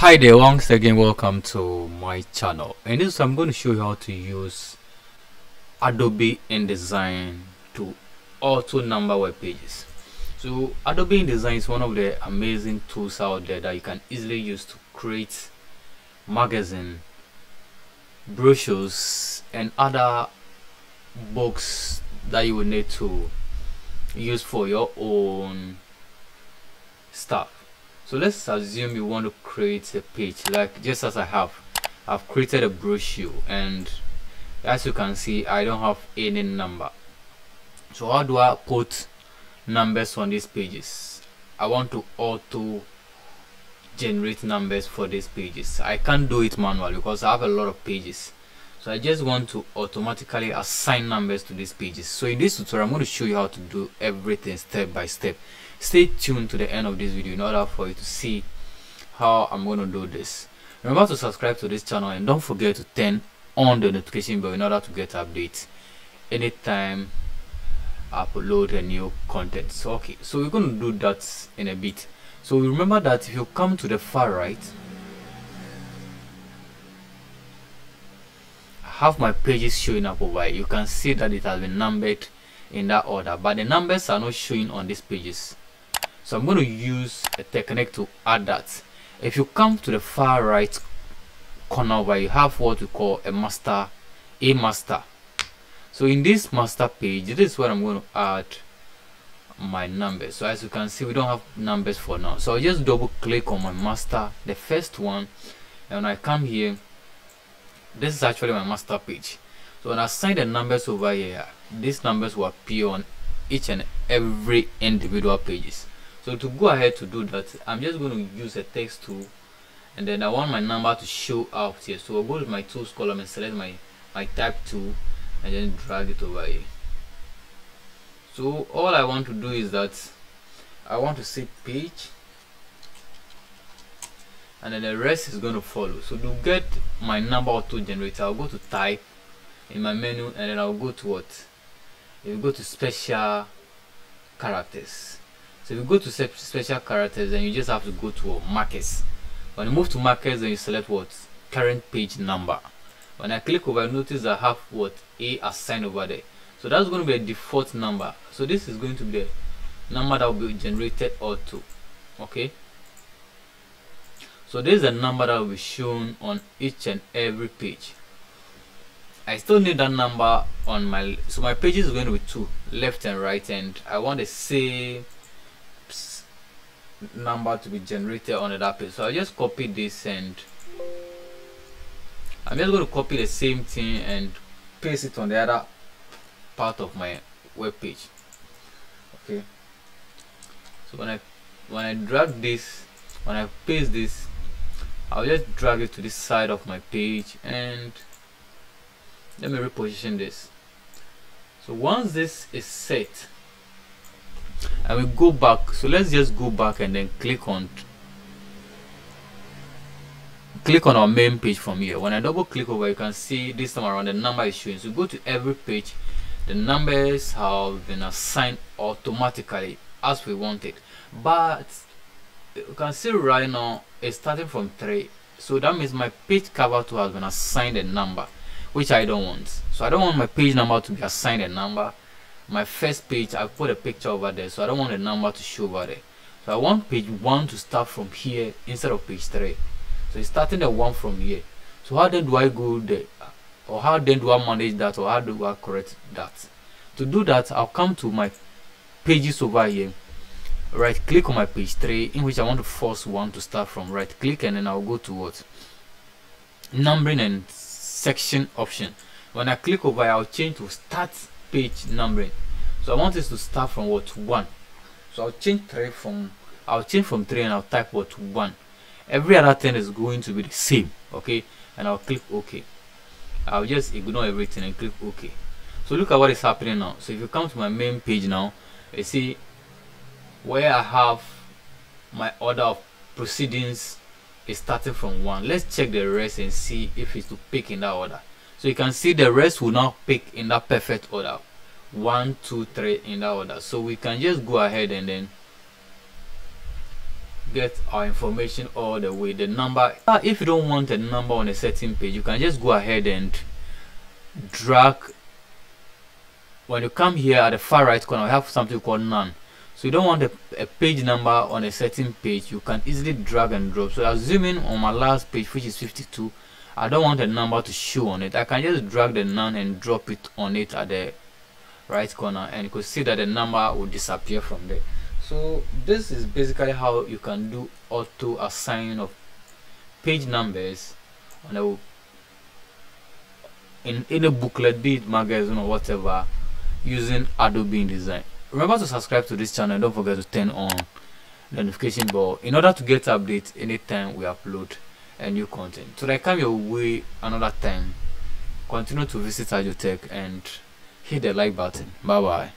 hi there once again welcome to my channel. And this i'm going to show you how to use adobe indesign to auto number web pages. So adobe indesign is one of the amazing tools out there that you can easily use to create magazine brochures and other books that you will need to use for your own stuff so let's assume you want to create a page like just as I have I've created a brochure and as you can see I don't have any number. So how do I put numbers on these pages? I want to auto generate numbers for these pages. I can't do it manually because I have a lot of pages. So I just want to automatically assign numbers to these pages. So in this tutorial I'm going to show you how to do everything step by step stay tuned to the end of this video in order for you to see how I'm going to do this. Remember to subscribe to this channel and don't forget to turn on the notification bell in order to get updates anytime I upload a new content. So okay so we're going to do that in a bit. So remember that if you come to the far right I have my pages showing up over here. You can see that it has been numbered in that order but the numbers are not showing on these pages so i'm going to use a technique to add that. If you come to the far right corner where you have what we call a master a master. So in this master page this is where i'm going to add my numbers. So as you can see we don't have numbers for now. So i'll just double click on my master the first one. And when i come here this is actually my master page. So when I assign the numbers over here these numbers will appear on each and every individual pages so to go ahead to do that I'm just going to use a text tool and then I want my number to show out here. So I'll go to my tools column and select my my type tool and then drag it over here. So all I want to do is that I want to see page and then the rest is going to follow. So to get my number auto generator i'll go to type in my menu and then i'll go to what? You go to special characters so if you go to special characters then you just have to go to markers when you move to markers then you select what? Current page number. When i click over notice i have what? A assigned over there. So that's going to be a default number. So this is going to be the number that will be generated auto. Okay? So this is a number that will be shown on each and every page. I still need that number on my so my pages is going to be two left and right and I want the same number to be generated on that page. So I'll just copy this and I'm just going to copy the same thing and paste it on the other part of my web page. Okay. So when I when I drag this when I paste this I'll just drag it to this side of my page and let me reposition this. So once this is set I we go back. So let's just go back and then click on click on our main page from here. When I double click over you can see this time around the number is showing. So go to every page the numbers have been assigned automatically as we wanted. But you can see right now it's starting from 3 so that means my page cover to has been assigned a number which I don't want. So I don't want my page number to be assigned a number my first page I put a picture over there so I don't want the number to show over there. So I want page 1 to start from here instead of page 3 so it's starting the 1 from here. So how then do I go there? Or how then do I manage that? Or how do I correct that? To do that I'll come to my pages over here. Right click on my page 3 in which I want to force one to start from. Right click and then I'll go to what? Numbering and section option. When I click over I'll change to start page numbering. So I want this to start from what 1 so I'll change 3 from I'll change from 3 and I'll type what 1 every other thing is going to be the same okay? And I'll click OK. I'll just ignore everything and click OK. So look at what is happening now. So if you come to my main page now you see where I have my order of proceedings is starting from one. Let's check the rest and see if it's to pick in that order so you can see the rest will now pick in that perfect order. One two three in that order. So we can just go ahead and then get our information all the way. The number uh, if you don't want a number on a certain page you can just go ahead and drag. When you come here at the far right corner we have something called none. So you don't want a, a, page number on a certain page you can easily drag and drop. So assuming on my last page which is 52 I don't want a number to show on it. I can just drag the none and drop it on it at the right corner and you could see that the number will disappear from there. So this is basically how you can do auto assign of page numbers on a in any booklet be it magazine or whatever using adobe InDesign. Remember to subscribe to this channel don't forget to turn on the notification bell in order to get updates anytime we upload a new content. So I come your way another time. Continue to visit Tech and hit the like button. Bye bye